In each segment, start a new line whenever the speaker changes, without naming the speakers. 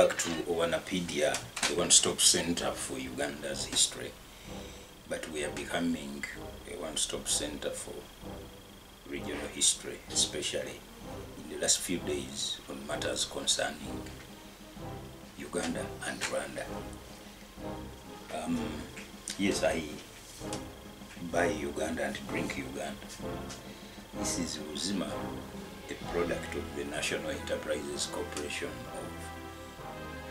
Back to Owanapaedia, the one-stop center for Uganda's history. But we are becoming a one-stop center for regional history, especially in the last few days on matters concerning Uganda and Rwanda. Um, yes, I buy Uganda and drink Uganda. This is Uzima, a product of the National Enterprises Corporation of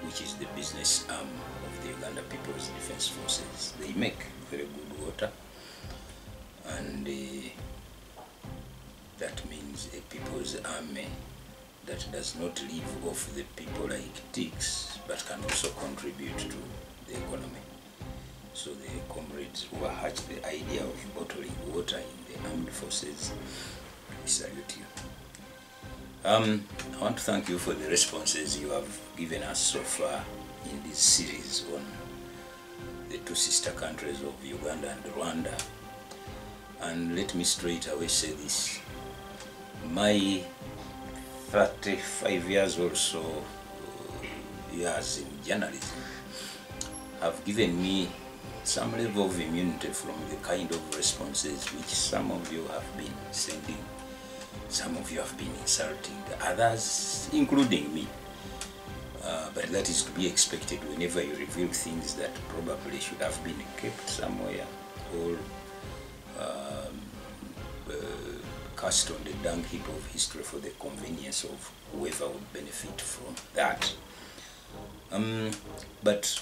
which is the business arm of the Uganda People's Defense Forces. They make very good water and uh, that means a people's army that does not live off the people like ticks but can also contribute to the economy. So the comrades who hatched the idea of bottling water in the armed forces, we salute you. Um, I want to thank you for the responses you have given us so far in this series on the two sister countries of Uganda and Rwanda. And let me straight away say this. My 35 years or so uh, years in journalism have given me some level of immunity from the kind of responses which some of you have been sending some of you have been insulting others, including me. Uh, but that is to be expected whenever you reveal things that probably should have been kept somewhere or um, uh, cast on the dung heap of history for the convenience of whoever would benefit from that. Um, but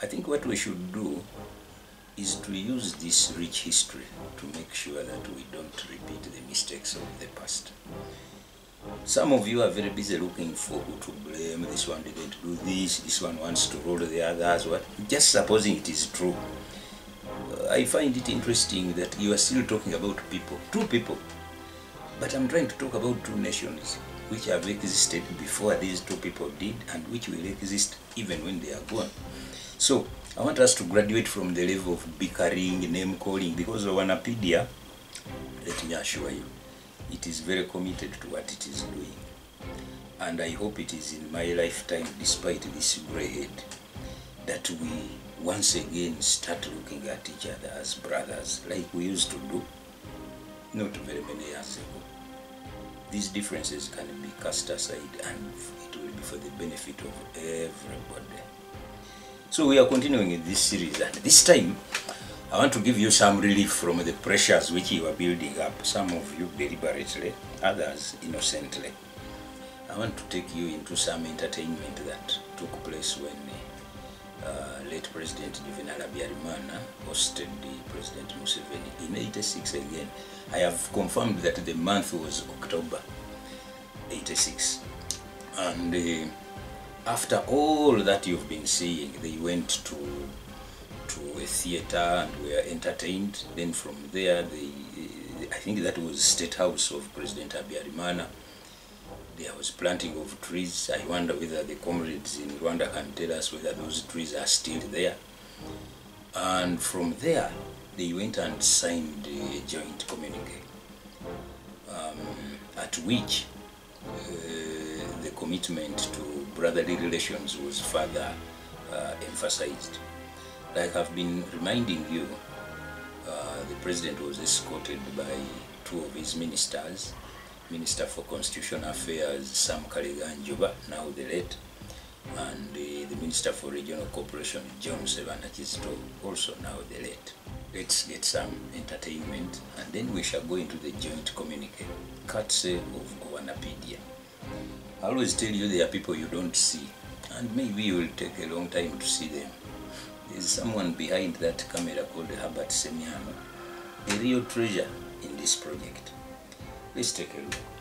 I think what we should do is to use this rich history to make sure that we don't repeat the mistakes of the past. Some of you are very busy looking for who to blame. This one didn't do this. This one wants to rule the others. What? Just supposing it is true. Uh, I find it interesting that you are still talking about people, two people. But I'm trying to talk about two nations which have existed before these two people did and which will exist even when they are gone. So I want us to graduate from the level of bickering, name calling, because Owanapaedia, let me assure you, it is very committed to what it is doing. And I hope it is in my lifetime, despite this grey head, that we once again start looking at each other as brothers, like we used to do not very many years ago. These differences can be cast aside and it will be for the benefit of everybody. So we are continuing in this series and this time I want to give you some relief from the pressures which you are building up, some of you deliberately, others innocently. I want to take you into some entertainment that took place when uh, late President Juvenal Habyarimana hosted the President Museveni in 86 again. I have confirmed that the month was October 86 and uh, after all that you've been seeing, they went to to a theater and were entertained. Then from there, they, I think that was State House of President Habyarimana. There was planting of trees. I wonder whether the comrades in Rwanda can tell us whether those trees are still there. And from there, they went and signed a joint communique, um, at which uh, the commitment to brotherly relations was further uh, emphasized. Like I've been reminding you, uh, the president was escorted by two of his ministers, Minister for Constitutional Affairs Sam Kalega Njuba, now the late, and uh, the Minister for Regional Cooperation John Ssebaana Kizito, also now the late. Let's get some entertainment and then we shall go into the joint communique, courtesy of Owanapaedia. Always tell you there are people you don't see, and maybe you will take a long time to see them. There's someone behind that camera called Herbert Semiano, a real treasure in this project. Let's take a look.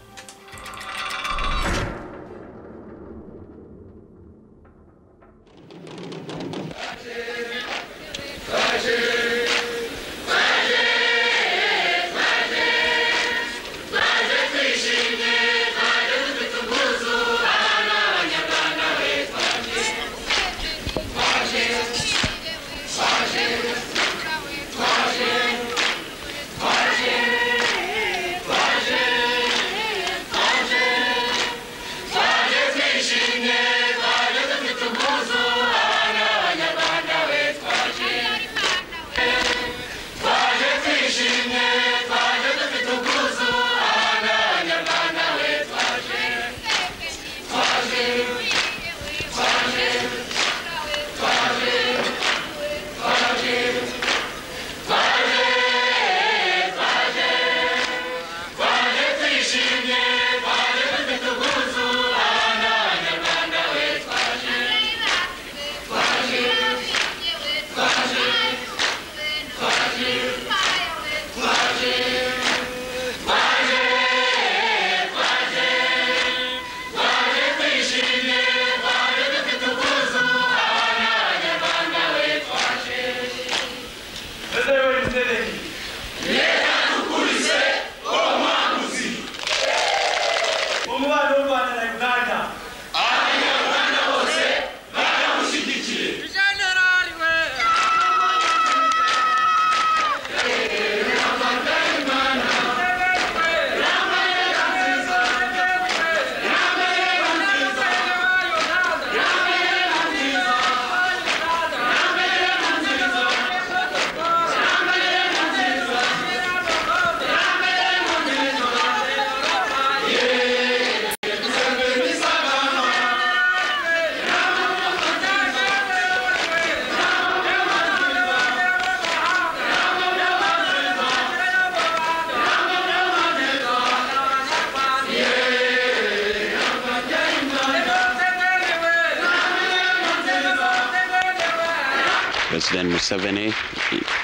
President Museveni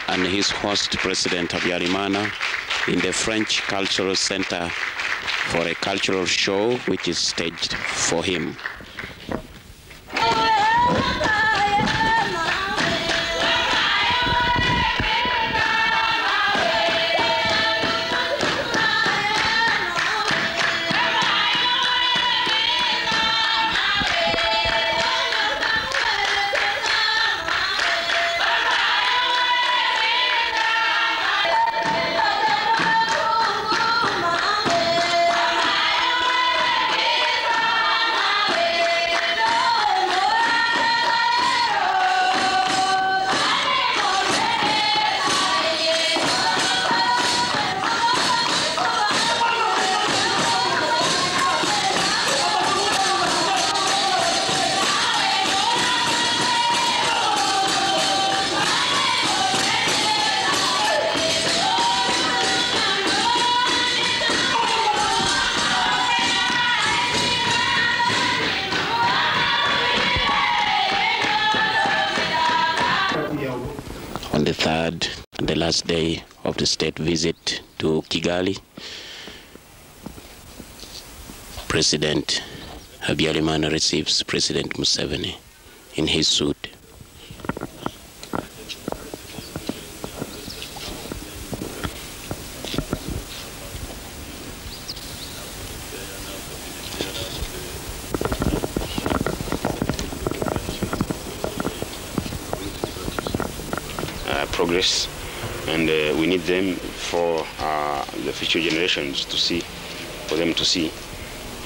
and his host, President Habyarimana, in the French Cultural Center for a cultural show which is staged for him. State visit to Kigali, President Habyarimana receives President Museveni in his suit.
uh, progress, and uh, we need them for uh, the future generations to see, for them to see.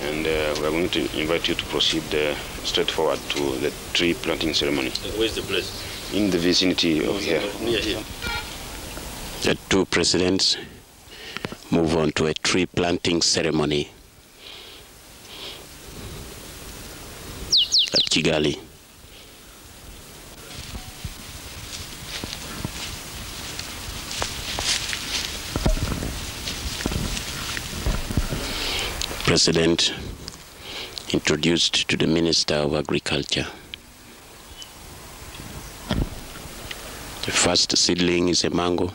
And uh, we are going to invite you to proceed uh, straight forward to the tree planting ceremony
Where's the place?
in the vicinity of here.
Near here.
The two presidents move on to a tree planting ceremony at Kigali. President introduced to the Minister of Agriculture. The first seedling is a mango.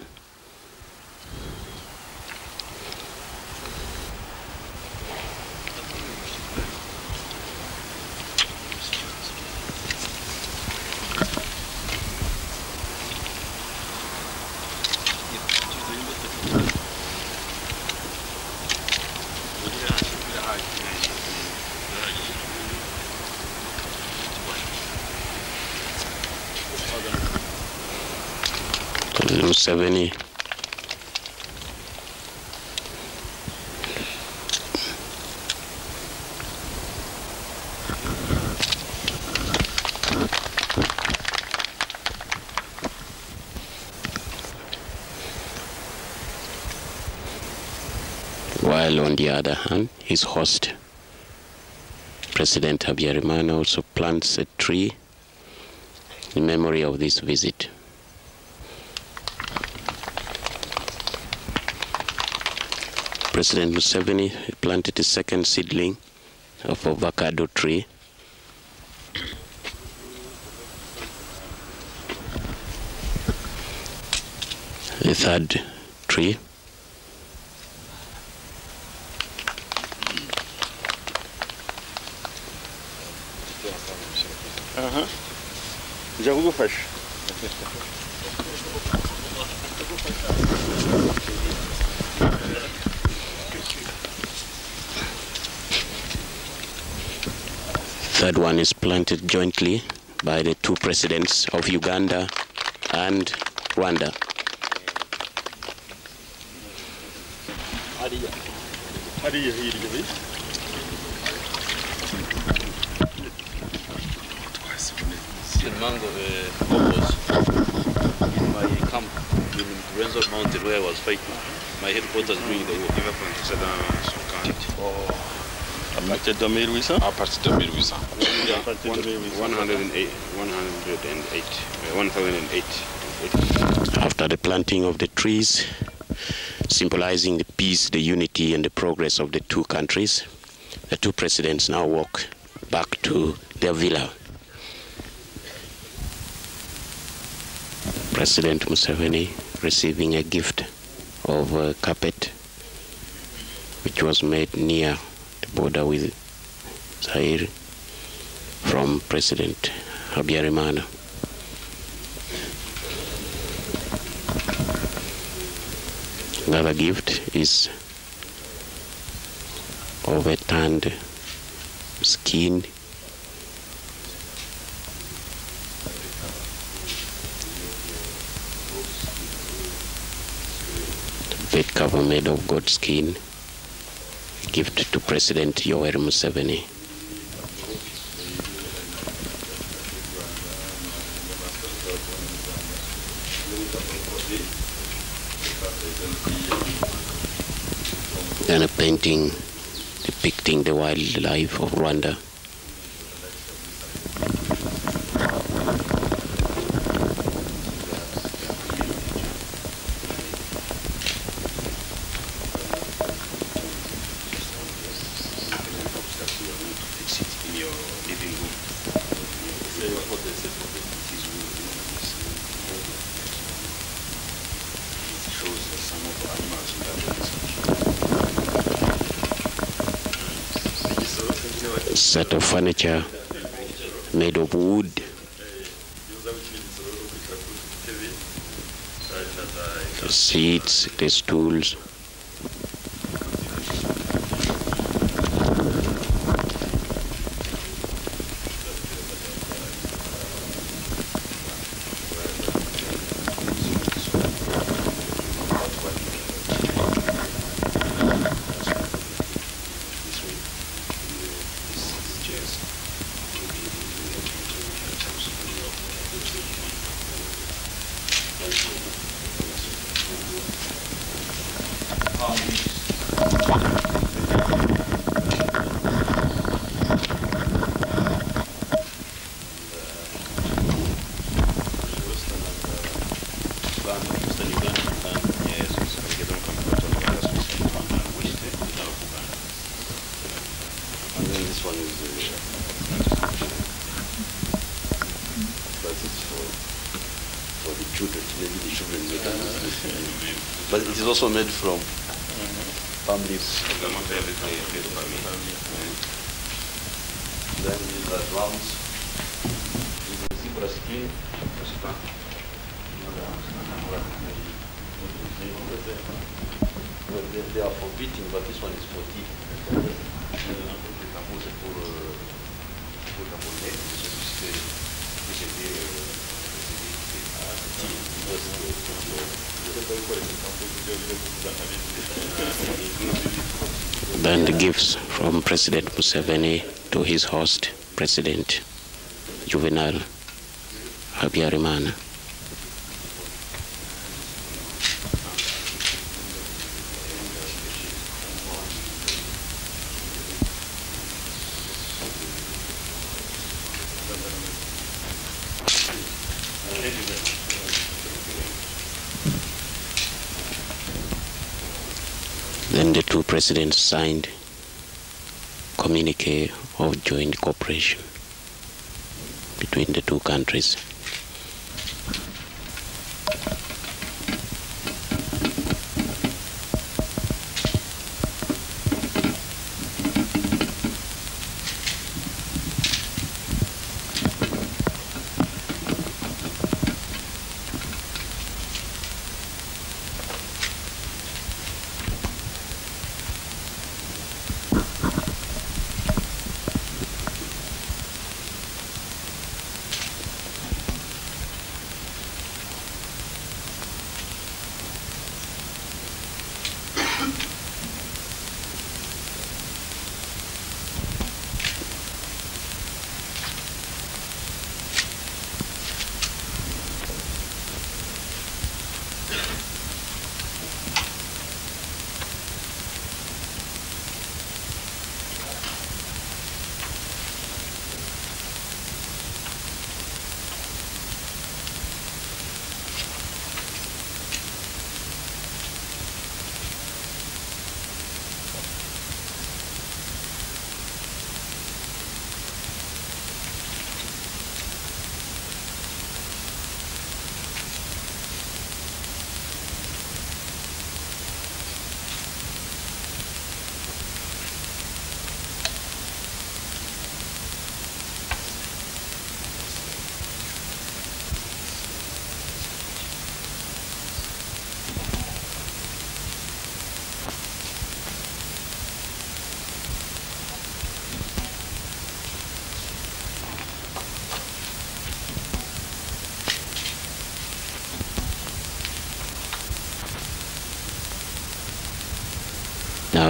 Museveni while on the other hand his host President Habyarimana also plants a tree in memory of this visit. President Museveni planted a second seedling of a avocado tree. The third tree.
njya kugufasha
Third one is planted jointly by the two presidents of Uganda and Rwanda.
hariya hirya we in Mango, uh, in my camp in Renzo Mountain where I was fighting. My headquarters during the war. À partir de 1800
À partir de 1800.
À partir de 1800.
108, 108, uh, 1008.
After the planting of the trees, symbolizing the peace, the unity, and the progress of the two countries, the two presidents now walk back to their villa. President Museveni receiving a gift of a carpet which was made near the border with Zaire from President Habyarimana. Another gift is tanned skin bed cover made of goat skin gift to President Yoweri Museveni. And a painting depicting the wildlife of Rwanda.
fix it in your living room. It shows uh, some of the animals we have in this country.
set of furniture made of wood. The seats, the stools.
This way, these chairs. It's for the children. Maybe the children make it. But it is also made from palm leaves. Then these are drums. They, they are for beating, but this one is for tea. C'est pour, euh, pour la monnaie, c'est juste que j'ai dit, c'est dit,
Then the gifts from President Museveni to his host, President Juvenal Habyarimana. Presidents signed communique of joint cooperation between the two countries.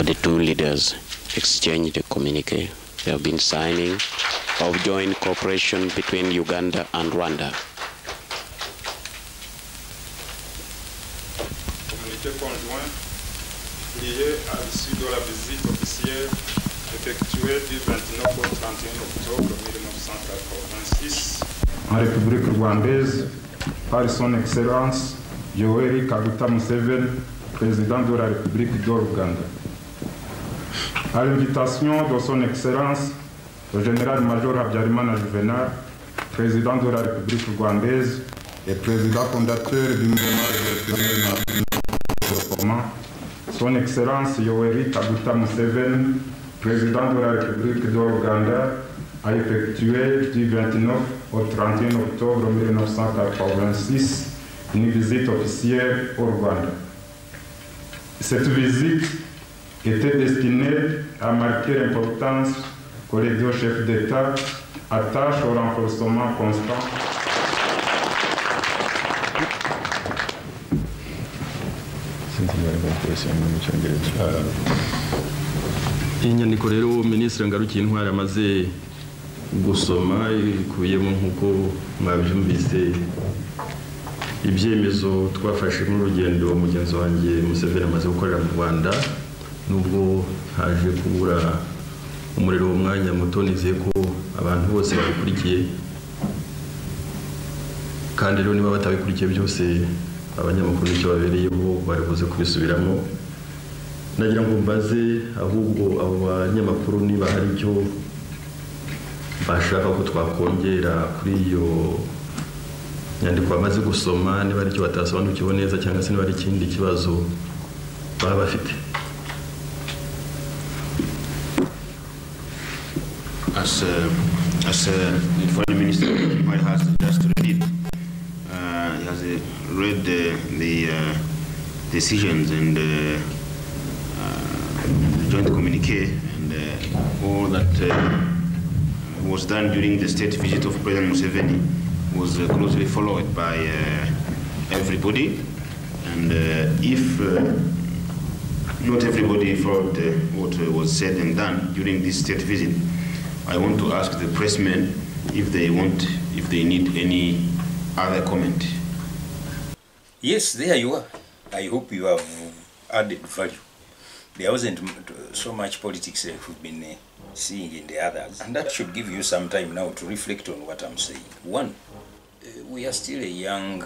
Uh, the two leaders exchanged a communique. They have been signing of joint cooperation between Uganda and Rwanda.
communiqué conjoint lié à l'issue de la visite officielle effectuée du 29 au 31 octobre 1986 en République rwandaise par son Excellence Yoweri Kaguta Museveni, président de la République de l'Ouganda. À l'invitation de son Excellence le général-major Habyarimana Juvenal, président de la République rwandaise et président fondateur du mouvement révolutionnaire national son Excellence Yoweri Kaguta Museveni, président de la République de l'Ouganda, a effectué du 29 au 31 octobre 1986 une visite officielle au Rwanda. Cette visite était destinée à marquer l'importance que les deux chefs d'État attachent au renforcement constant
iyi nyandiko rero minisitiri ngarukiye intwari amaze gusoma ikubiyemo nk'uko mwabyumvise ibyemezo twafashe n'urugendo mugenzi wanjye Museveni amaze gukorera mu rwanda. Nubwo haje kubura umuriro mu mwanya muto nizeye ko abantu bose babikurikiye. Kandi rero niba batabikurikiye byose abanyamakuru ni cyo babereyeho bari buze kubisubiramo. Nagira ngo mbaze ahubwo abo banyamakuru niba hari icyo bashaka ko twakongera kuri iyo nyandiko bamaze gusoma niba ari icyo batasobanukiwe neza cyangwa se niba ari ikindi kibazo baba bafite.
As uh, as uh, the foreign minister has just read it, uh, he has read the uh, decisions and uh, joint communique and all that was done during the state visit of President Museveni was uh, closely followed by uh, everybody and uh, if not everybody followed what was said and done during this state visit. I want to ask the pressmen if they want, if they need any other comment.
Yes, there you are. I hope you have added value. There wasn't so much politics that we've been uh, seeing in the others, and that should give you some time now to reflect on what I'm saying. One, uh, we are still a young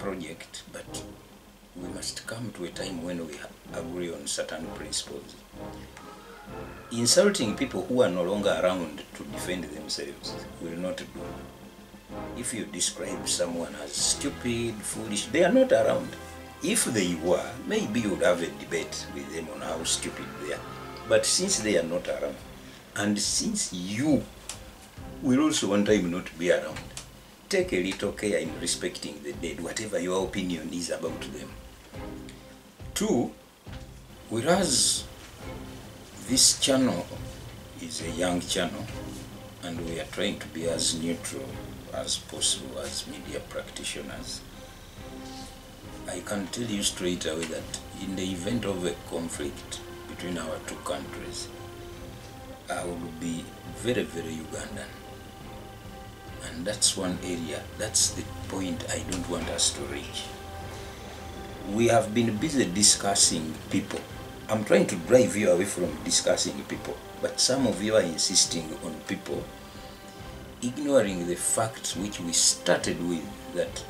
project, but we must come to a time when we agree on certain principles. Insulting people who are no longer around to defend themselves will not do. If you describe someone as stupid, foolish, they are not around. If they were, maybe you would have a debate with them on how stupid they are. But since they are not around, and since you will also one time not be around, take a little care in respecting the dead, whatever your opinion is about them. Two, whereas this channel is a young channel, and we are trying to be as neutral as possible as media practitioners. I can tell you straight away that in the event of a conflict between our two countries, I would be very, very Ugandan. And that's one area, that's the point I don't want us to reach. We have been busy discussing people. I'm trying to drive you away from discussing people, but some of you are insisting on people, ignoring the facts which we started with that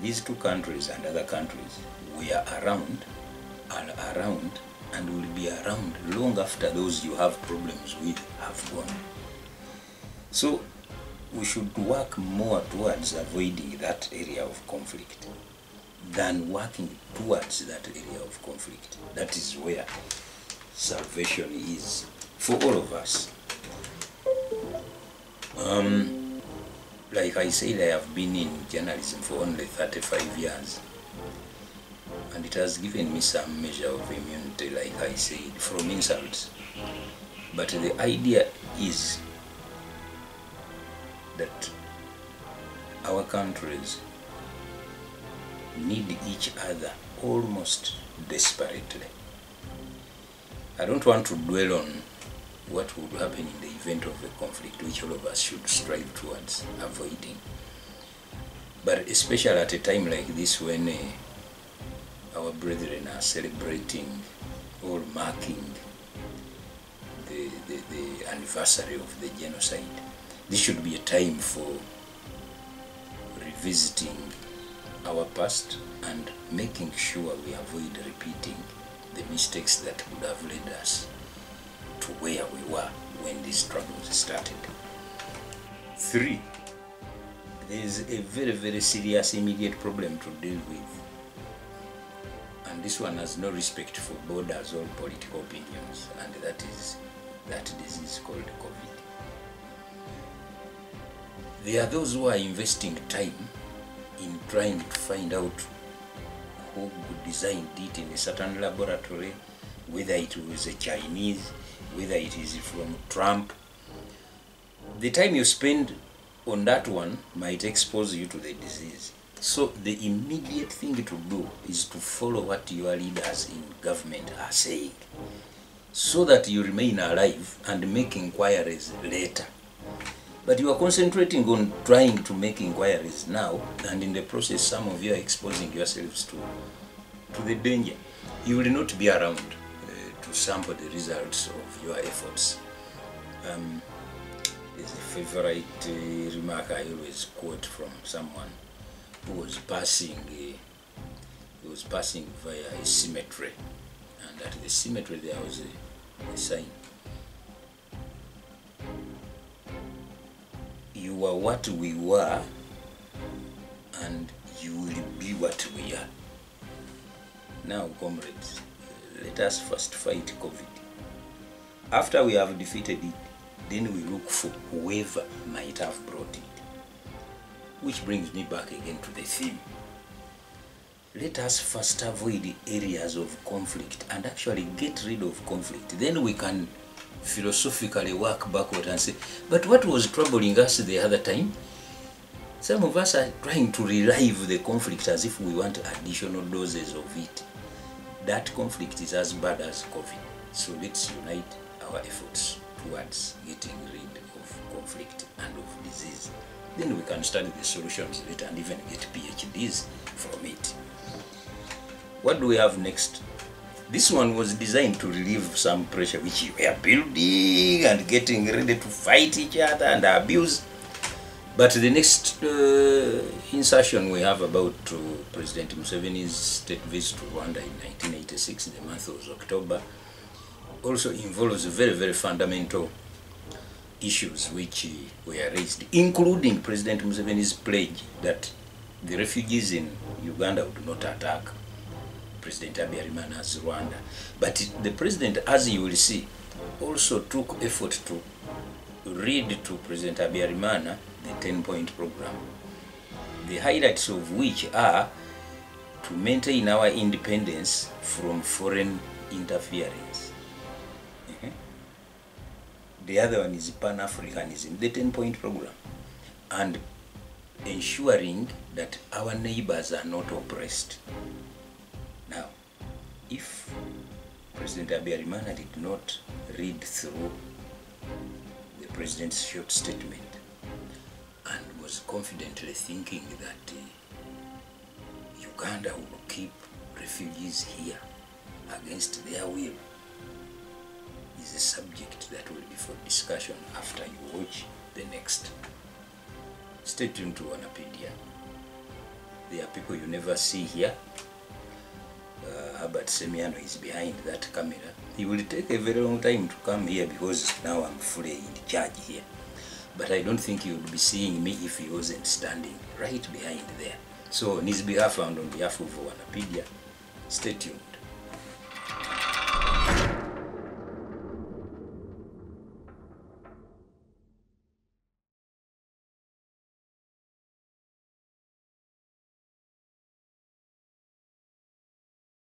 these two countries and other countries we are around are around and will be around long after those you have problems with have gone. So we should work more towards avoiding that area of conflict than working towards that area of conflict. That is where salvation is for all of us. Um, like I said, I have been in journalism for only 35 years. And it has given me some measure of immunity, like I said, from insults. But the idea is that our countries need each other almost desperately. I don't want to dwell on what would happen in the event of a conflict, which all of us should strive towards avoiding. But especially at a time like this when uh, our brethren are celebrating or marking the, the, the anniversary of the genocide, this should be a time for revisiting our past and making sure we avoid repeating the mistakes that would have led us to where we were when these troubles started. Three, there is a very, very serious immediate problem to deal with. And this one has no respect for borders or political opinions, and that is that disease called COVID. There are those who are investing time in trying to find out who designed it in a certain laboratory, whether it was a Chinese, whether it is from Trump. The time you spend on that one might expose you to the disease. So the immediate thing to do is to follow what your leaders in government are saying so that you remain alive and make inquiries later. But you are concentrating on trying to make inquiries now, and in the process, some of you are exposing yourselves to, to the danger. You will not be around uh, to sample the results of your efforts. Um, a favorite uh, remark I always quote from someone who was passing, uh, he was passing via a cemetery, and at the cemetery there was a, a sign you are what we were and you will be what we are. Now, comrades, let us first fight COVID. After we have defeated it, then we look for whoever might have brought it. Which brings me back again to the theme. Let us first avoid areas of conflict and actually get rid of conflict. Then we can philosophically work backward and say, but what was troubling us the other time? Some of us are trying to relive the conflict as if we want additional doses of it. That conflict is as bad as COVID. So let's unite our efforts towards getting rid of conflict and of disease. Then we can study the solutions later and even get PhDs from it. What do we have next? This one was designed to relieve some pressure which we are building and getting ready to fight each other and abuse. But the next uh, insertion we have about uh, President Museveni's state visit to Rwanda in 1986, the month of October, also involves very, very fundamental issues which uh, were raised, including President Museveni's pledge that the refugees in Uganda would not attack President Habyarimana's Rwanda. But the president, as you will see, also took effort to read to President Habyarimana the 10-point program, the highlights of which are to maintain our independence from foreign interference. Mhm. The other one is Pan-Africanism, the 10-point program, and ensuring that our neighbors are not oppressed. Now, if President Abiyarimana did not read through the president's short statement and was confidently thinking that uh, Uganda would keep refugees here against their will, is a subject that will be for discussion after you watch the next. Stay tuned to Wanapedia. There are people you never see here Herbert Semiano is behind that camera. He will take a very long time to come here because now I'm fully in charge here. But I don't think he would be seeing me if he wasn't standing right behind there. So on his behalf and on behalf of Wanapedia, stay tuned.